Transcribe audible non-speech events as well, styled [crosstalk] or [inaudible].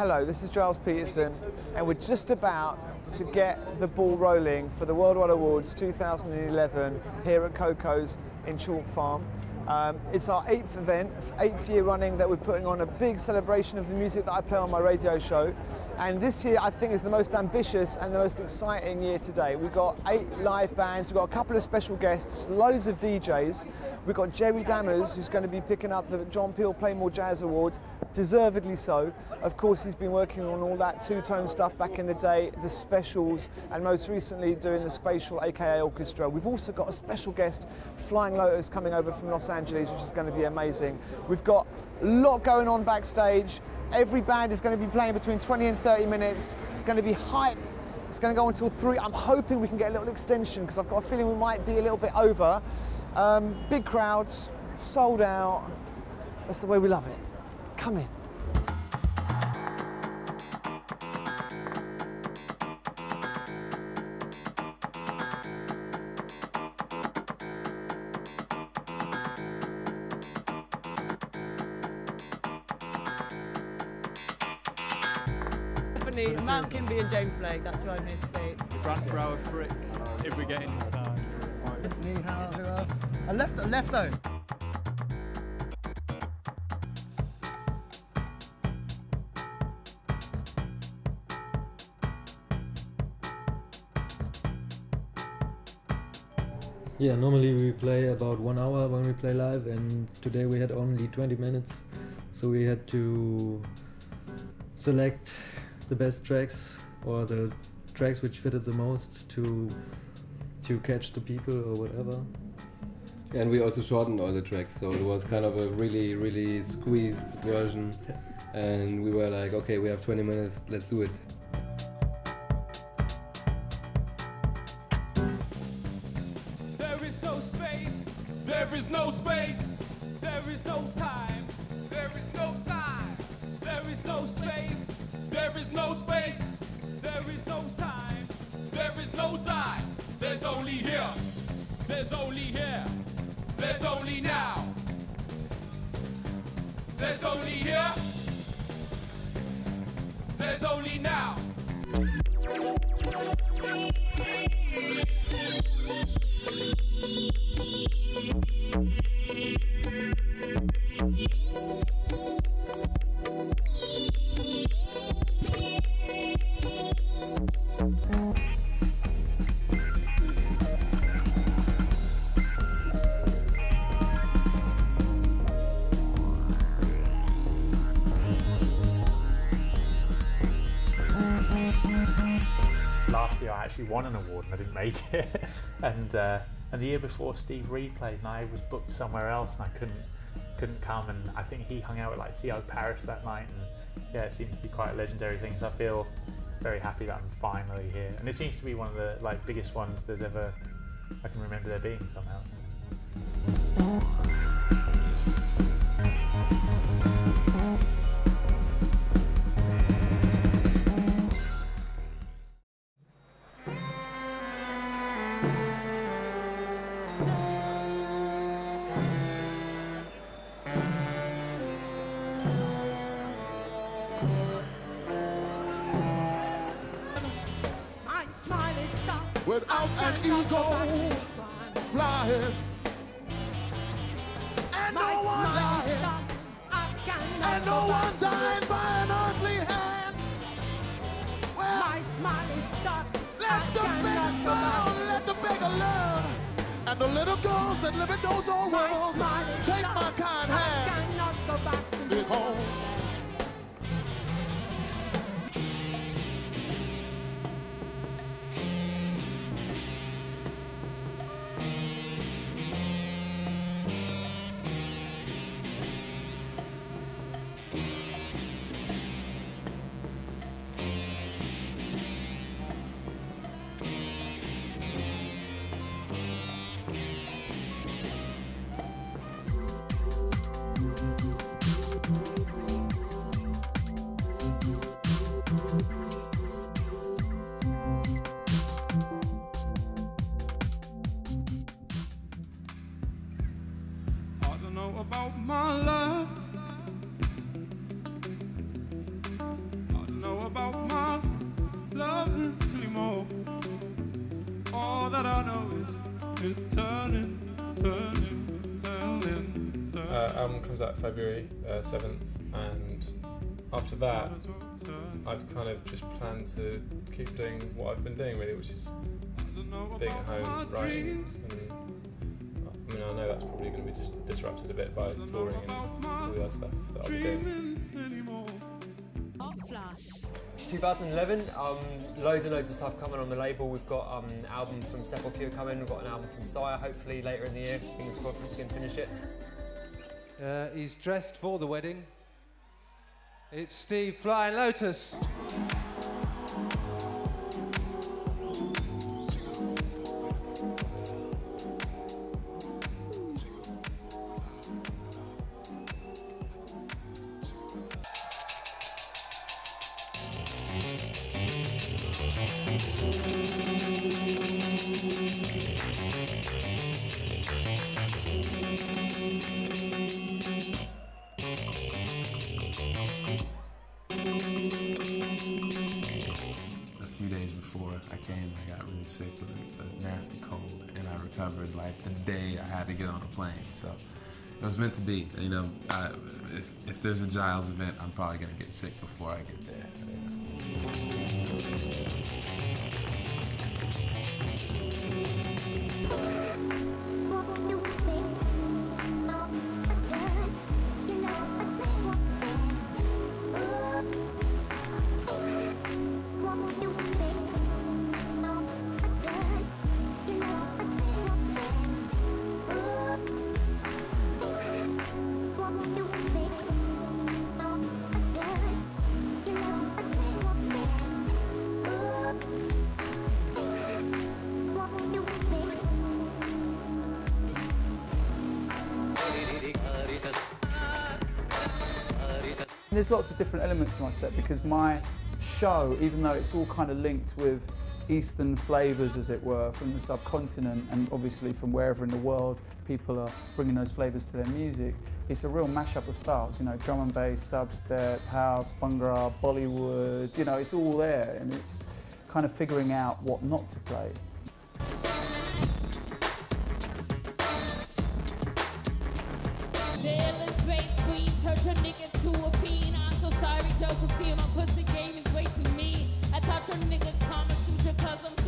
Hello, this is Gilles Peterson, and we're just about to get the ball rolling for the Worldwide Awards 2011 here at Coco's in Chalk Farm. Um, it's our eighth event, eighth year running that we're putting on a big celebration of the music that I play on my radio show. And this year I think is the most ambitious and the most exciting year today. We've got eight live bands, we've got a couple of special guests, loads of DJs. We've got Jerry Dammers who's going to be picking up the John Peel Play More Jazz Award deservedly so. Of course, he's been working on all that two-tone stuff back in the day, the specials, and most recently doing the Spatial AKA Orchestra. We've also got a special guest, Flying Lotus, coming over from Los Angeles, which is going to be amazing. We've got a lot going on backstage. Every band is going to be playing between 20 and 30 minutes. It's going to be hype. It's going to go until three. I'm hoping we can get a little extension because I've got a feeling we might be a little bit over. Um, big crowds, sold out. That's the way we love it. Come in. Definitely Mount Kimbie and James Blake, that's who I'm here to see. Brandt Brauer Frick, if we get in time. Nihal, who else? A left, a left though. Yeah, normally we play about one hour when we play live, and today we had only 20 minutes, so we had to select the best tracks or the tracks which fitted the most to to catch the people or whatever. And we also shortened all the tracks, so it was kind of a really, really squeezed version. [laughs] And we were like, okay, we have 20 minutes, let's do it. There is no space. There is no space. There is no time. There is no time. There is no space. There is no space. There is no time. There is no time. Only here. There's only here. There's only now. There's only here. There's only now. Actually won an award and I didn't make [laughs] it. and uh, and the year before Steve Reid played and I was booked somewhere else and I couldn't couldn't come and I think he hung out with like Theo Parrish that night and yeah, it seemed to be quite a legendary thing. So I feel very happy that I'm finally here. And it seems to be one of the like biggest ones there's ever I can remember there being somehow. Without an I cannot go back to ego flying. And no one dying, stuck. I cannot and no one dying by an earthly hand. Well, My smile is stuck. let I the beggar go let the beggar learn. And the little girls that live in those old worlds, take my kind I hand. About my loving anymore. All that I know is it's turning, turning, turning, turning. Uh, album comes out February uh, 7th, and after that, I've kind of just planned to keep doing what I've been doing, really, which is being at home, writing. And, I mean, I know that's probably going to be dis- disrupted a bit by touring and all the other stuff that I'll be doing. Hot flash. 2011, um, loads and loads of stuff coming on the label. We've got um, an album from Sepultura coming, we've got an album from Sire, hopefully later in the year. Fingers crossed we can finish it. Uh, he's dressed for the wedding. It's Steve Flying Lotus. Cold, and I recovered like the day I had to get on a plane. So it was meant to be. You know, I, if, if there's a Gilles event, I'm probably gonna get sick before I get there. There's lots of different elements to my set because my show, even though it's all kind of linked with Eastern flavours, as it were, from the subcontinent and obviously from wherever in the world people are bringing those flavours to their music, it's a real mashup of styles, you know, drum and bass, dubstep, house, bhangra, Bollywood, you know, it's all there and it's kind of figuring out what not to play. Josephine, my pussy game is way too mean. I taught your nigga Kama Sutra cause I'm